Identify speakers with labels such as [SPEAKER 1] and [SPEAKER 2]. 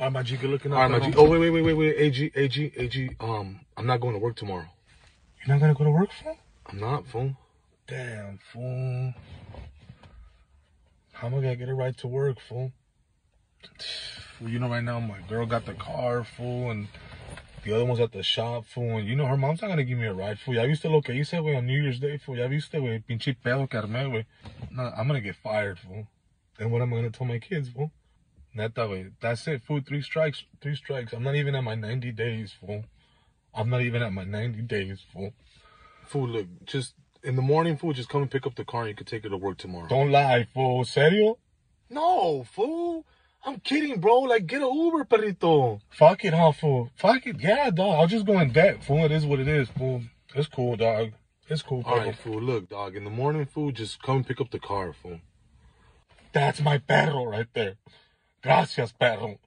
[SPEAKER 1] All right, my G, good looking
[SPEAKER 2] All
[SPEAKER 1] out.
[SPEAKER 2] right, G. Oh, wait, wait, wait, wait, wait. AG, AG, AG. Um, I'm not going to work tomorrow.
[SPEAKER 1] You're not gonna go to work, fool?
[SPEAKER 2] I'm not, fool.
[SPEAKER 1] Damn, fool. How am I gonna get a ride to work, fool? Well, you know, right now my girl got the car, fool, and the other one's at the shop, fool. And you know, her mom's not gonna give me a ride, fool. Ya viste lo que hice, güey, on New Year's Day, fool. Ya viste, güey, pinche pedo que armé, güey. No, I'm gonna get fired, fool. Then what am I gonna tell my kids, fool? Neta. That's it, fool. Three strikes, three strikes. I'm not even at my 90 days, fool. I'm not even at my 90 days, fool.
[SPEAKER 2] Fool, look, just in the morning, fool, just come and pick up the car and you can take it to work tomorrow.
[SPEAKER 1] Don't lie, fool. Serio?
[SPEAKER 2] No, fool. I'm kidding, bro. Like, get an Uber, perrito.
[SPEAKER 1] Fuck it, huh, fool? Fuck it, yeah, dog. I'll just go in debt, fool. It is what it is, fool. It's cool, dog. It's cool,
[SPEAKER 2] All right, fool. Look, dog. In the morning, fool, just come and pick up the car, fool.
[SPEAKER 1] That's my battle right there. Gracias, perro.